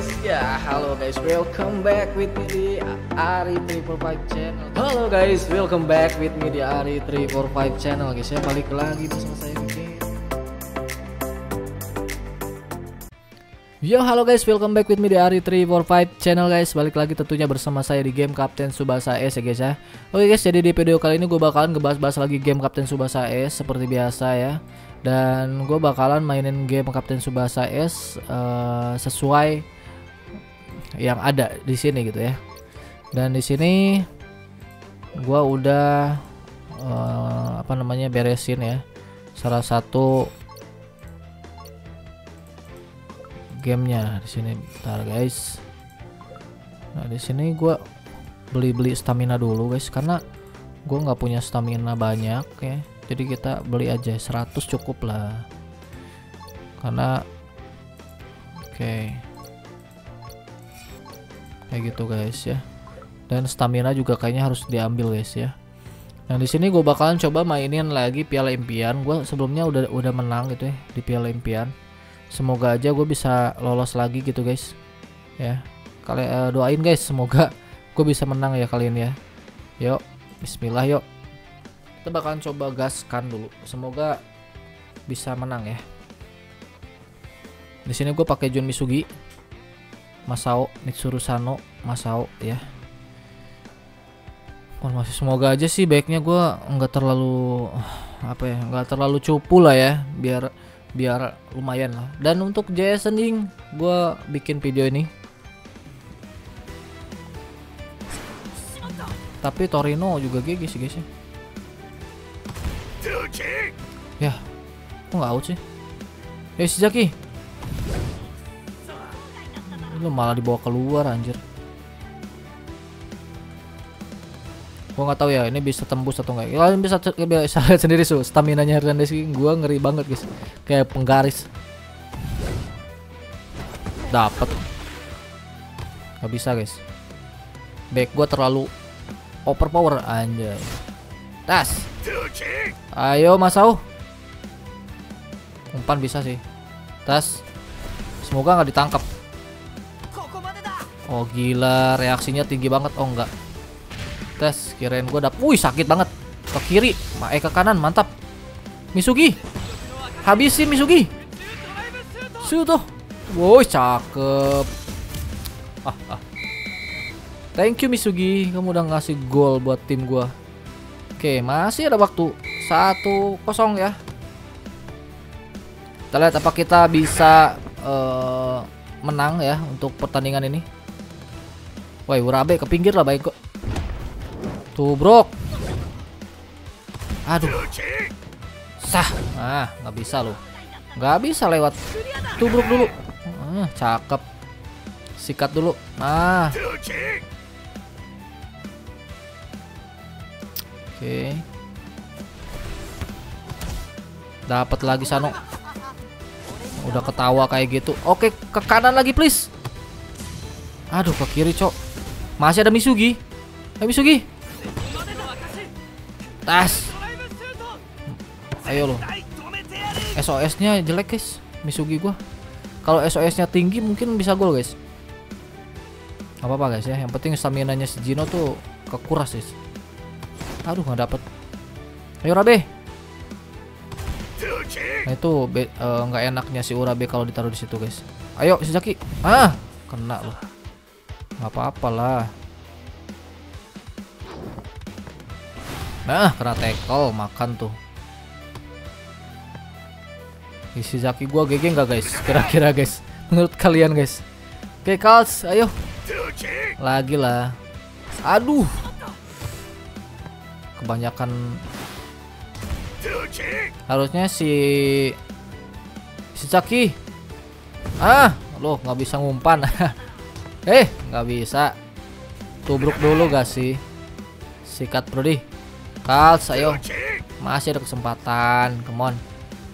guys Ya halo guys Welcome back with me di Ari 345 channel. Halo guys Welcome back with me di Ari 345 channel. Guys Ya balik lagi bersama saya Yo halo guys Welcome back with me di Ari 345 channel guys. Balik lagi tentunya bersama saya di game Kapten Subasa S ya guys ya. Oke guys jadi di video kali ini gue bakalan ngebahas-bahas lagi game Kapten Subasa S Seperti biasa ya. Dan gue bakalan mainin game Kapten Subasa S uh, sesuai yang ada di sini gitu ya. Dan di sini gue udah uh, apa namanya beresin ya. Salah satu gamenya di sini. Bentar guys. Nah di sini gue beli-beli stamina dulu guys karena gue nggak punya stamina banyak ya. Jadi kita beli aja 100 cukup lah. Karena oke. okay. Kayak gitu guys ya. Dan stamina juga kayaknya harus diambil guys ya. Nah di sini gue bakalan coba mainin lagi piala impian. Gue sebelumnya udah udah menang gitu ya di piala impian. Semoga aja gue bisa lolos lagi gitu guys ya. Kalian uh, doain guys semoga gue bisa menang ya kalian ya. Yuk Bismillah yuk. Kita bakalan coba gaskan dulu. Semoga bisa menang ya. Di sini gue pakai Jun Misugi Masao Mitsuru Sano Masao ya. Oh, masih semoga aja sih baiknya gue nggak terlalu apa ya nggak terlalu cupu lah ya biar biar lumayan lah. Dan untuk Jason Ying gue bikin video ini. Tapi Torino juga GG sih guys ya. Ya, kok nggak out sih? Ya si Zaki. Lu malah dibawa keluar anjir. Gua nggak tahu ya ini bisa tembus atau enggak. Ya, kalian bisa bisa lihat sendiri su stamina nya Hernandez gua ngeri banget guys. Kayak penggaris. Dapat. Gak bisa guys. Back gua terlalu overpower anjay. Tas. Ayo Masau. Umpan bisa sih. Tas. Semoga nggak ditangkap. Oh gila, reaksinya tinggi banget. Oh enggak. Tes, kirain gue dap. Wih, sakit banget. Ke kiri, eh ke kanan, mantap. Misugi. Habisin Misugi. Sudah. Woi, cakep. Ah, ah. Thank you Misugi, kamu udah ngasih gol buat tim gua. Oke, masih ada waktu. Satu kosong ya. Kita lihat apa kita bisa uh, menang ya untuk pertandingan ini. Woi, Urabe ke pinggir lah baik kok. Tuh, bro. Aduh. Sah. Ah, nggak bisa loh. Nggak bisa lewat. Tubruk dulu. Ah, cakep. Sikat dulu. Nah. Oke. Dapat lagi Sano. Udah ketawa kayak gitu. Oke, ke kanan lagi please. Aduh, ke kiri, Cok. Masih ada Misugi. Ayo Misugi. Tas. Ayo lo. SOS-nya jelek, guys. Misugi gua. Kalau SOS-nya tinggi mungkin bisa gol, guys. Apa-apa, guys ya. Yang penting stamina-nya si Jino tuh kekuras, guys. Aduh nggak dapet. Ayo Urabe. Nah itu nggak uh, enaknya si Urabe kalau ditaruh di situ guys. Ayo si. Ah kena loh. Nggak apa-apa lah. Nah kena tackle makan tuh. Si Zaki gua GG nggak guys? Kira-kira guys. Menurut kalian guys. Oke Kals, ayo. Lagi lah. Aduh kebanyakan harusnya si si Zaki ah lo nggak bisa ngumpan eh nggak bisa. Tubruk dulu gak sih. Sikat bro di Kals ayo masih ada kesempatan. Come on.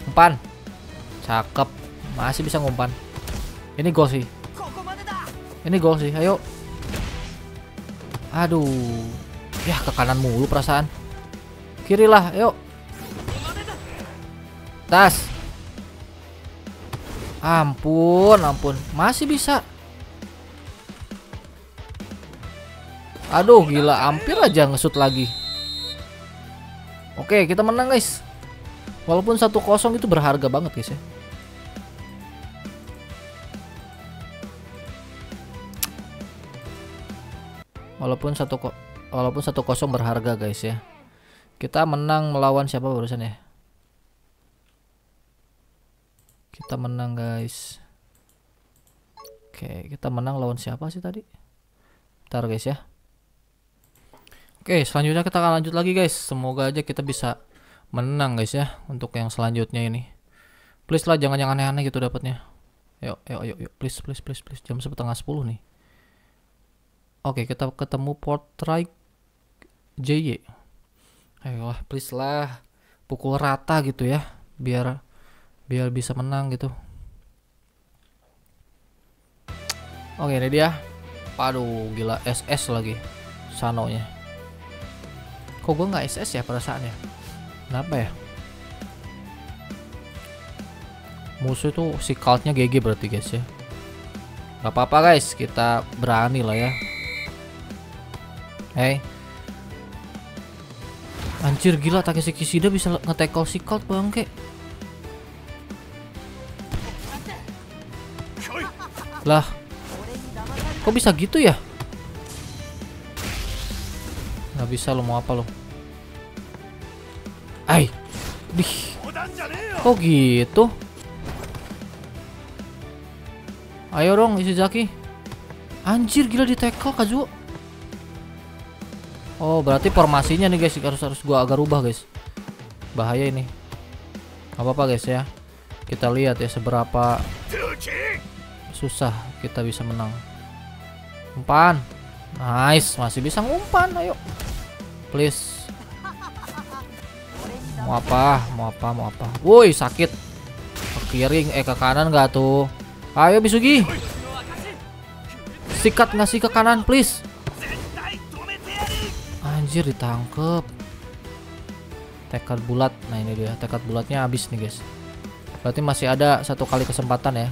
Umpan. Cakep. Masih bisa ngumpan. Ini gol sih. Ini gol sih. Ayo. Aduh. Ya ke kanan mulu perasaan. Kiri lah, yuk. Tas. Ampun, ampun. Masih bisa. Aduh gila hampir aja ngesut lagi. Oke kita menang guys. Walaupun satu kosong itu berharga banget guys ya. Walaupun satu walaupun satu kosong berharga guys ya. Kita menang melawan siapa barusan ya? Kita menang guys. Oke kita menang lawan siapa sih tadi? Ntar guys ya oke selanjutnya kita akan lanjut lagi guys. Semoga aja kita bisa menang guys ya untuk yang selanjutnya ini. Please lah jangan yang aneh-aneh gitu dapatnya. Yuk yuk yuk yuk please please please please. Jam setengah sepuluh nih. Oke kita ketemu portrait JY ayolah please lah. Pukul rata gitu ya biar biar bisa menang gitu. Oke ini dia. Waduh gila SS lagi Sanonya Kok gue nggak SS ya perasaannya Kenapa ya? Musuh itu si cultnya GG berarti guys ya. Gak apa-apa guys. Kita berani lah ya. Hey. Anjir gila. Takeshi Kishida bisa nge-tackle si Colt bangke. Lah. Kok bisa gitu ya? Gak bisa lo mau apa lo Ay Dih Kok gitu Ayo dong Ishizaki Anjir gila di tackle Kazuo Oh berarti formasinya nih guys harus harus gua agak rubah guys. Bahaya ini. Apa apa guys ya. Kita lihat ya seberapa susah kita bisa menang. Umpan. Nice, masih bisa ngumpan. Ayo. Please. Mau apa? Mau apa? Mau apa? Woi, sakit. Ke kiri eh ke kanan nggak tuh? Ayo Bisugi. Sikat ngasih ke kanan, please. Anjir ditangkep Tekad bulat Nah ini dia tekad bulatnya habis nih guys Berarti masih ada satu kali kesempatan ya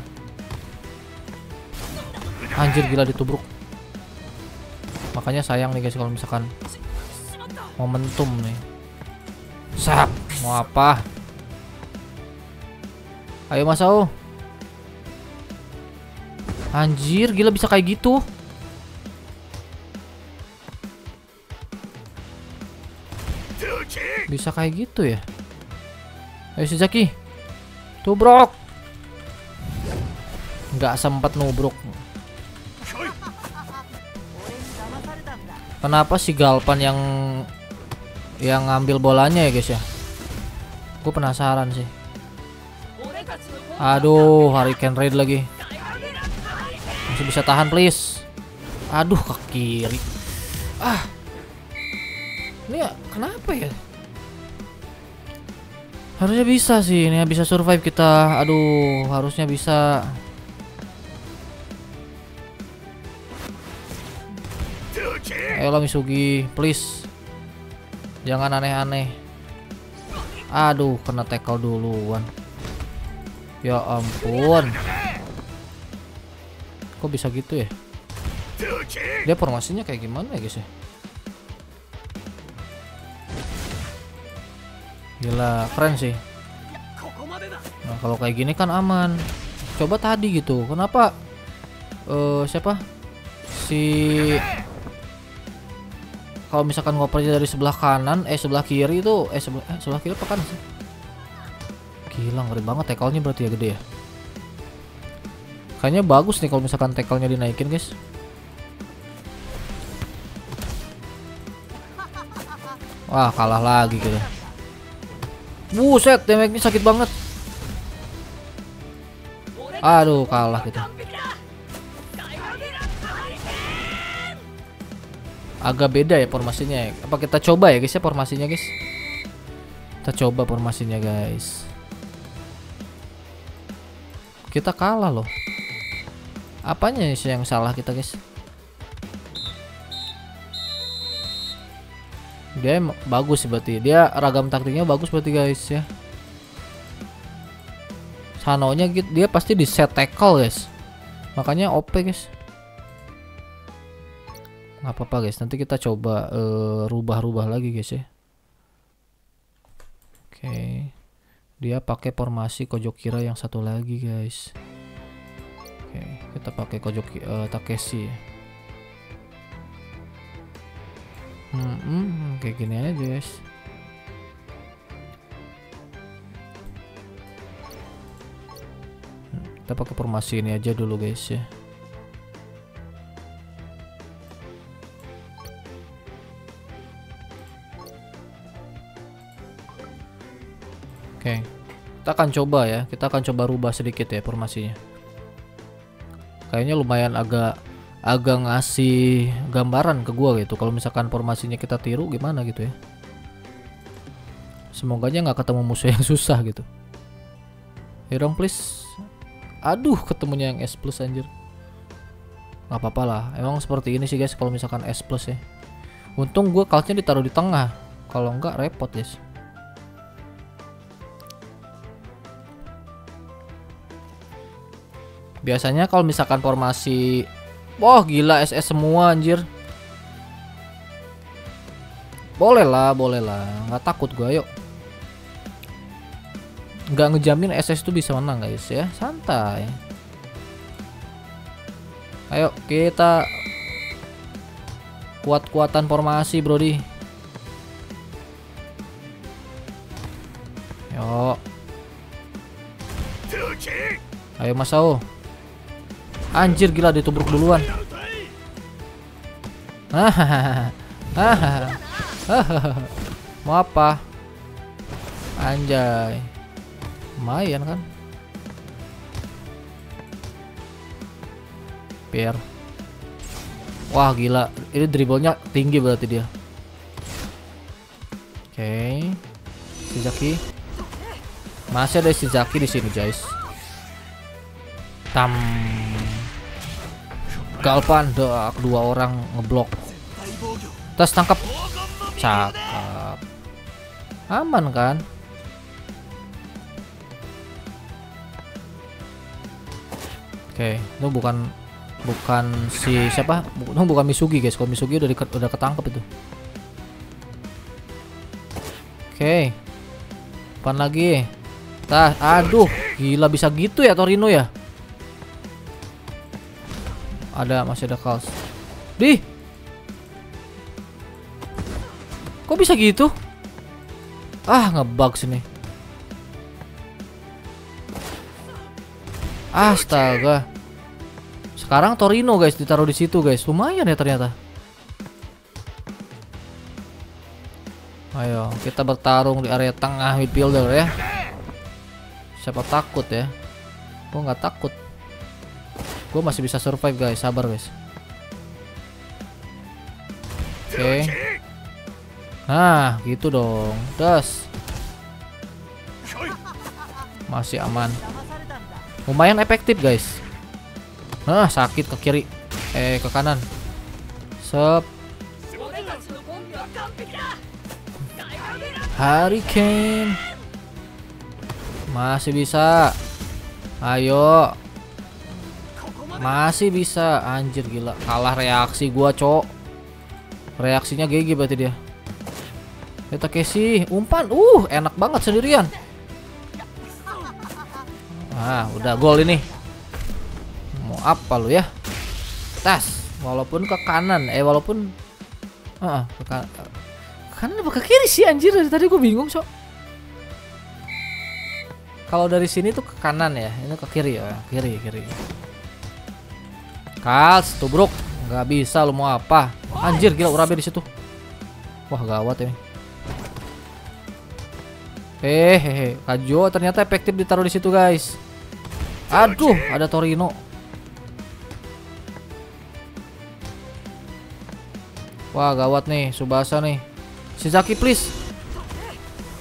Anjir gila ditubruk Makanya sayang nih guys kalau misalkan Momentum nih Sap Mau apa? Ayo Mas Au. Anjir gila bisa kayak gitu. Bisa kayak gitu ya? Ayo Shizaki. Tubrok Nggak sempat nubruk. Kenapa si Galpan yang Yang ngambil bolanya ya guys ya Gue penasaran sih Aduh Hurricane Raid lagi Masih bisa tahan please Aduh ke kiri Ah Ini ya, kenapa ya Harusnya bisa sih, ini bisa survive kita. Aduh, harusnya bisa. Ayolah Misugi, please. Jangan aneh-aneh. Aduh, kena tackle duluan. Ya ampun. Kok bisa gitu ya? Dia formasinya kayak gimana ya guys ya? Gila, keren sih. Nah, kalau kayak gini kan aman. Coba tadi gitu. Kenapa uh, siapa? Si kalau misalkan ngopernya dari sebelah kanan, eh sebelah kiri itu eh sebelah eh, sebelah kiri apa kanan sih? Gila, ngeri banget tackle-nya berarti ya gede ya. Kayaknya bagus nih kalau misalkan tackle-nya dinaikin, guys. Wah, kalah lagi gitu. Buset, damage-nya sakit banget. Aduh, kalah kita. Agak beda ya formasinya ya. Apa kita coba ya guys ya formasinya guys? Kita coba formasinya guys. Kita kalah loh. Apanya sih yang salah kita guys? dia bagus berarti dia ragam taktiknya bagus berarti guys ya Sanonya gitu dia pasti di set tackle guys makanya OP guys nggak apa-apa guys. Nanti kita coba eh, rubah-rubah lagi guys ya. Oke. Dia pakai formasi kira yang satu lagi guys. Oke kita pakai Kojoki uh, Takeshi. Hmm, hmm, kayak gini aja guys. Kita pakai formasi ini aja dulu guys ya Kita akan coba ya. Kita akan coba rubah sedikit ya formasinya. Kayaknya lumayan agak agak ngasih gambaran ke gua gitu. Kalau misalkan formasinya kita tiru gimana gitu ya. Semoga aja nggak ketemu musuh yang susah gitu. Ya dong please. Aduh, ketemunya yang S plus anjir. Gak apa-apa lah. Emang seperti ini sih guys kalau misalkan S plus ya. Untung gue kaltnya ditaruh di tengah. Kalau enggak repot guys. Biasanya kalau misalkan formasi Wah gila SS semua anjir. Boleh lah, boleh lah. Nggak takut gue, yuk. Nggak ngejamin SS itu bisa menang guys ya. Santai. Ayo kita Kuat-kuatan formasi brody Yuk. Ayo Masao Anjir gila ditubruk duluan. Mau apa? Anjay. Lumayan kan? Biar. Wah gila, ini dribblenya tinggi berarti dia. Oke. Okay. Shizaki. Masih ada Shizaki di sini, guys. Tam Galvan dak dua orang ngeblok. Tas tangkap. Cakep. Aman kan? Oke, itu bukan bukan si siapa? Itu bukan Misugi guys. Kalau Misugi udah di, udah ketangkep itu. Oke. Pan lagi? Tah, aduh, gila bisa gitu ya Torino ya? Ada masih ada kaos. Di. Kok bisa gitu? Ah, ngebug sini. Astaga. Sekarang Torino guys ditaruh di situ guys. Lumayan ya ternyata. Ayo, kita bertarung di area tengah midfielder ya. Siapa takut ya? Gua nggak takut. Gue masih bisa survive guys, sabar guys. Oke. Okay. Nah, gitu dong. Das. Masih aman. Lumayan efektif guys. Nah, sakit ke kiri. Eh, ke kanan. Sep. Hurricane. Masih bisa. Ayo. Masih bisa Anjir gila. Kalah reaksi gua cok. Reaksinya GG berarti dia. Kita Casey Umpan. Uh enak banget sendirian. Ah udah gol ini. Mau apa lu ya? Tas. Walaupun ke kanan. Eh walaupun uh, ke, kan kanan apa ke kiri sih anjir? Dari tadi gue bingung cok. Kalau dari sini tuh ke kanan ya. Ini ke kiri ya. Kiri kiri Kals, tubruk. Nggak bisa lu mau apa? Anjir gila Urabe di situ. Wah, gawat ini. Hehehe, Kajo ternyata efektif ditaruh di situ, guys. Aduh, ada Torino. Wah, gawat nih, Subasa nih. Shizaki please.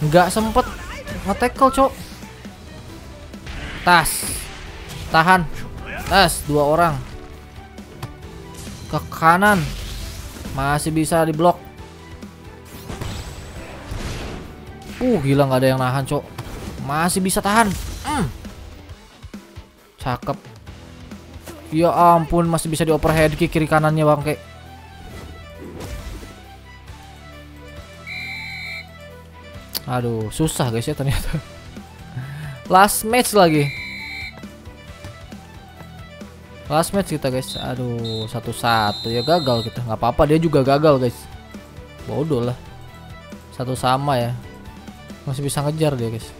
Nggak sempet nge-tackle, Cok. Tas. Tahan. Tas, dua orang ke kanan. Masih bisa diblok uh gila nggak ada yang nahan cok. Masih bisa tahan. Mm. cakep. Ya ampun masih bisa di overhead kick kiri kanannya bang bangke aduh susah guys ya ternyata. Last match lagi. Last match kita guys. Aduh, satu-satu ya gagal kita. nggak apa-apa, dia juga gagal guys. Bodoh lah. Satu sama ya. Masih bisa ngejar dia guys.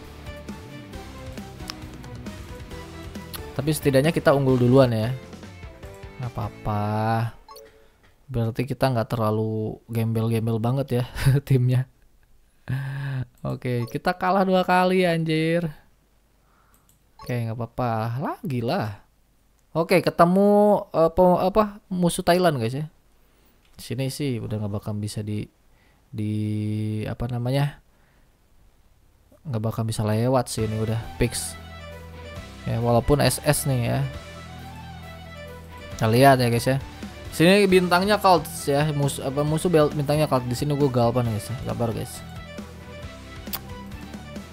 Tapi setidaknya kita unggul duluan ya. nggak apa-apa. Berarti kita nggak terlalu gembel-gembel banget ya timnya. Oke, kita kalah dua kali anjir. Oke, nggak apa-apa. Lagi lah. Oke, ketemu apa, apa musuh Thailand guys ya. Sini sih udah nggak bakal bisa di di apa namanya? nggak bakal bisa lewat sih ini udah fix. Ya, walaupun SS nih ya. Kita lihat ya guys ya. Sini bintangnya Cult ya, musuh apa musuh belt bintangnya Cult. Di sini gue Galvan guys. Sabar guys.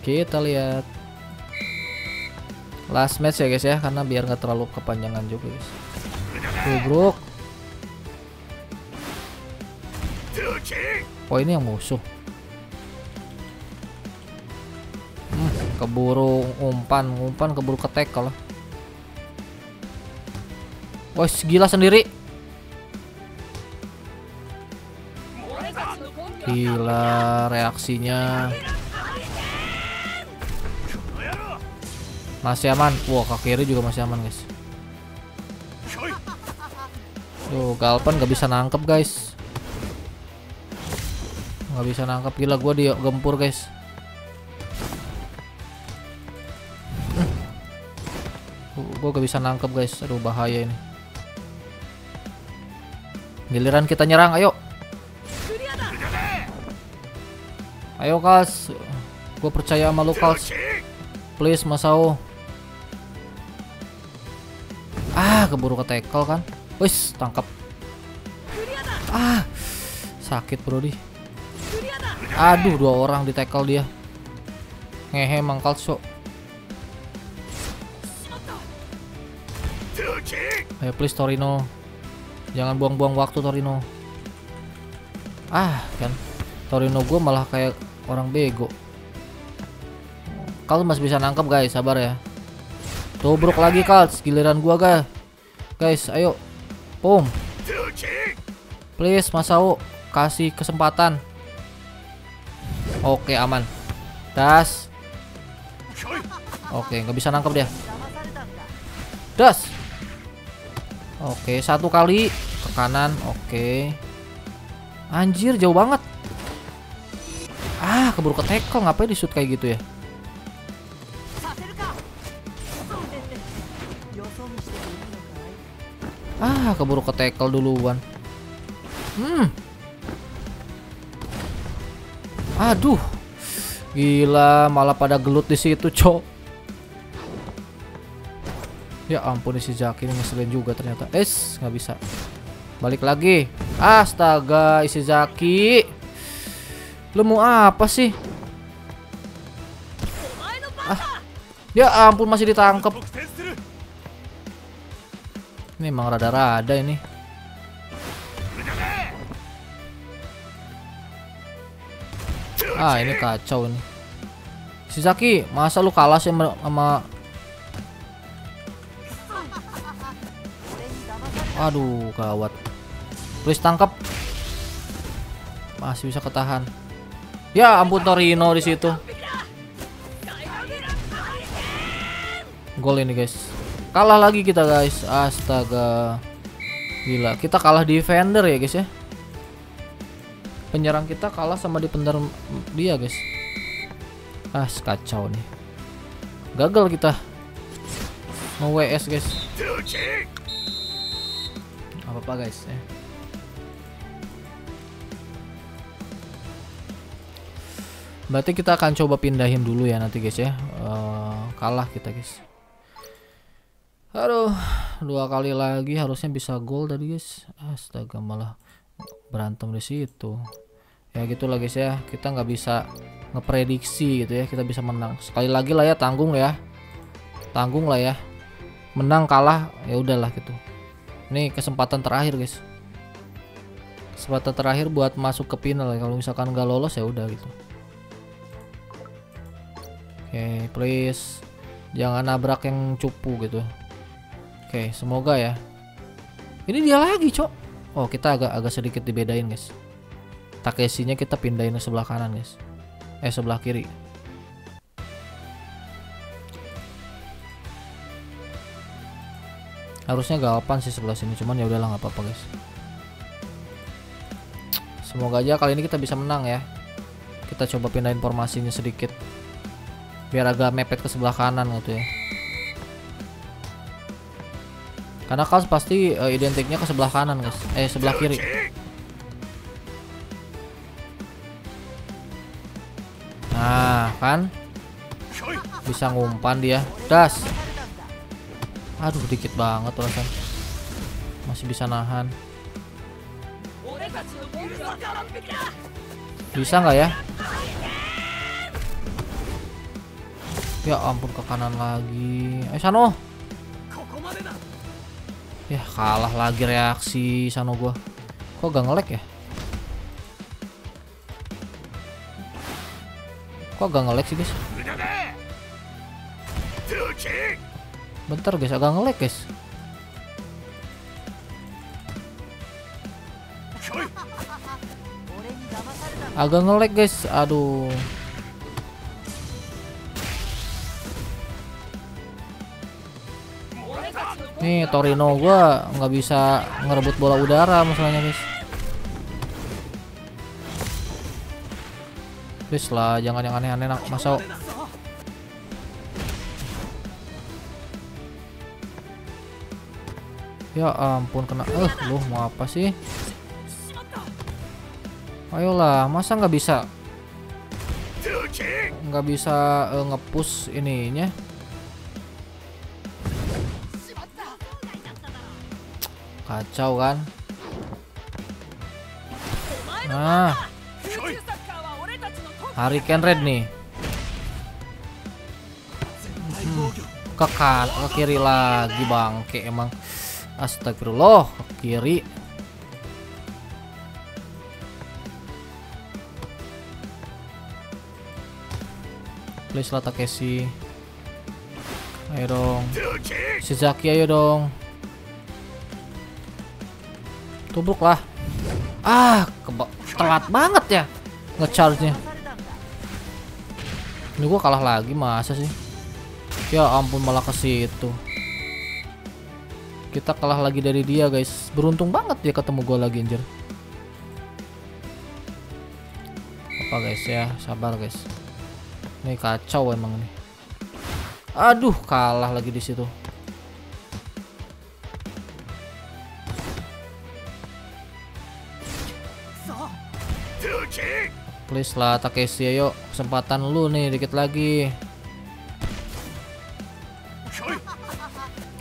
Kita lihat last match ya guys ya karena biar nggak terlalu kepanjangan juga guys. Tubruk. Oh ini yang musuh. Hmm, keburu umpan, umpan keburu ketek kalau. Wah gila sendiri. Gila reaksinya. Masih aman. Wah, kaki kiri juga masih aman, guys. Tuh, Galpan gak bisa nangkep, guys. Gak bisa nangkep. Gila, gue dia gempur, guys. Gue gak bisa nangkep, guys. Aduh, bahaya ini. Giliran kita nyerang, ayo. Ayo, Kals. Gue percaya sama lu, Kals. Please, Masao. Keburu ke tackle kan. Wis, tangkap. Ah. Sakit, Brody. Aduh, dua orang di tackle dia. Ngehe mangkal so. Ayo please Torino. Jangan buang-buang waktu Torino. Ah, kan. Torino gue malah kayak orang bego. Kalau masih bisa nangkep guys, sabar ya. Tubruk lagi Kals, giliran gua guys. Guys, ayo. Boom. Please Masao, kasih kesempatan. Oke, aman. Das. Oke, nggak bisa nangkep dia. Das. Oke, satu kali ke kanan. Oke. Anjir, jauh banget. Ah, keburu ke tackle. Ngapain di shoot kayak gitu ya? Ah, keburu ke tackle duluan. Hmm. Aduh. Gila, malah pada gelut di situ, cok. Ya ampun si Zaki ini ngeselin juga ternyata. Es, nggak bisa. Balik lagi. Astaga, isi Zaki. Lu apa sih? Ah. Ya ampun masih ditangkap. Ini emang rada-rada ini. Ah, ini kacau nih. Shizaki, masa lu kalah sih sama Aduh, gawat. Please tangkap. Masih bisa ketahan. Ya ampun Torino di situ. Gol ini, guys. Kalah lagi kita guys. Astaga. Gila, kita kalah defender ya guys ya. Penyerang kita kalah sama defender dia guys. Ah, kacau nih. Gagal kita. Mau WS guys. Apa-apa guys ya. Berarti kita akan coba pindahin dulu ya nanti guys ya. Uh, kalah kita guys. Aduh, dua kali lagi harusnya bisa gol tadi guys. Astaga malah berantem di situ. Ya gitulah guys ya. Kita nggak bisa ngeprediksi gitu ya. Kita bisa menang. Sekali lagi lah ya tanggung ya. Tanggung lah ya. Menang kalah ya udahlah gitu. Ini kesempatan terakhir guys. Kesempatan terakhir buat masuk ke final. Kalau misalkan nggak lolos ya udah gitu. Oke, please. Jangan nabrak yang cupu gitu. Oke, semoga ya. Ini dia lagi, Cok. Oh, kita agak agak sedikit dibedain, guys. Takesinya kita pindahin ke sebelah kanan, guys. Eh, sebelah kiri. Harusnya galpan sih sebelah sini, cuman ya udahlah nggak apa-apa, guys. Semoga aja kali ini kita bisa menang ya. Kita coba pindah informasinya sedikit. Biar agak mepet ke sebelah kanan gitu ya. Karena Kals pasti uh, identiknya ke sebelah kanan, guys. Eh, sebelah kiri. Nah, kan? Bisa ngumpan dia. Das. Aduh, dikit banget rasanya. Masih bisa nahan. Bisa nggak ya? Ya ampun ke kanan lagi. Eh Sano. Ya kalah lagi reaksi Sano gua. Kok gak ngelek ya? Kok gak ngelek sih guys? Bentar guys, agak ngelek guys. Agak ngelek guys, aduh. Nih Torino gua nggak bisa ngerebut bola udara masalahnya guys. Please lah, jangan yang aneh-aneh nak masa Ya ampun kena eh lu mau apa sih? Ayolah, masa nggak bisa? Nggak bisa uh, ngepush ininya? Kacau kan? Nah, Hurricane Red nih. Hmm, ke kan, ke kiri lagi bangke emang. Astagfirullah, ke kiri. Please lah Takeshi. Ayo dong. Shizaki ayo dong. Tubruk lah. Ah, telat banget ya ngecharge-nya. Ini gua kalah lagi masa sih? Ya ampun malah ke situ. Kita kalah lagi dari dia, guys. Beruntung banget dia ketemu gua lagi anjir. Apa guys ya? Sabar, guys. Ini kacau emang nih. Aduh, kalah lagi di situ. Please lah Takeshi ayo kesempatan lu nih dikit lagi.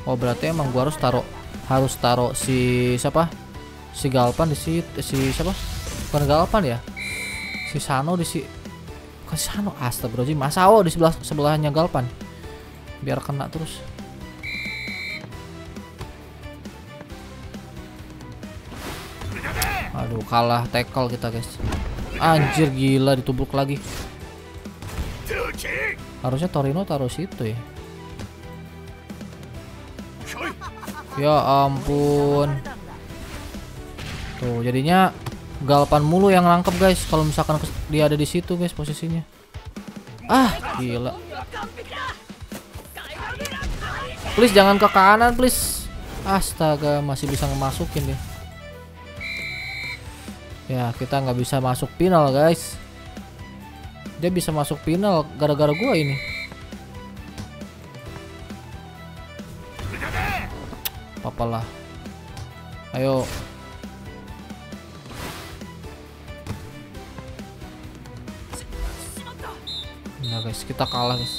Oh berarti emang gua harus taruh harus taruh si siapa? Si Galpan di si si siapa? Bukan Galpan ya? Si Sano di si Bukan Sano astagfirullahaladzim Masao di sebelah sebelahnya Galpan Biar kena terus Aduh kalah tackle kita guys Anjir gila ditubruk lagi. Harusnya Torino taruh situ ya. Ya ampun. Tuh jadinya Galpan mulu yang nangkep guys. Kalau misalkan dia ada di situ guys posisinya. Ah gila. Please jangan ke kanan please. Astaga masih bisa ngemasukin deh Ya kita nggak bisa masuk final guys. Dia bisa masuk final gara-gara gua ini. Papalah Ayo. Ya guys kita kalah guys.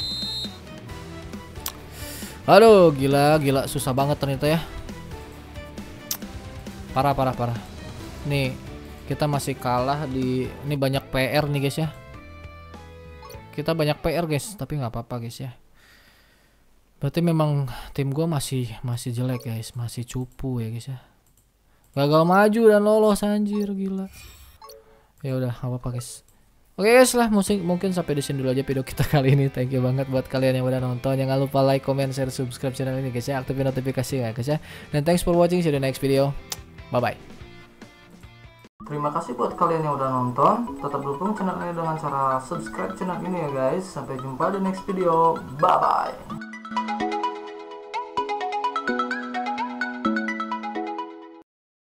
Aduh gila gila. Susah banget ternyata ya. Parah parah parah. Nih kita masih kalah di ini banyak PR nih guys ya kita banyak PR guys tapi nggak apa-apa guys ya berarti memang tim gue masih masih jelek guys masih cupu ya guys ya gagal maju dan lolos anjir gila ya udah apa apa guys Oke guys lah musik mungkin sampai di sini dulu aja video kita kali ini. Thank you banget buat kalian yang udah nonton. Jangan lupa like, comment, share, subscribe channel ini guys ya. Aktifin notifikasi ya guys ya. Dan thanks for watching. See you the next video. Bye bye. Terima kasih buat kalian yang udah nonton. Tetap dukung channel ini dengan cara subscribe channel ini ya guys. Sampai jumpa di next video. Bye bye.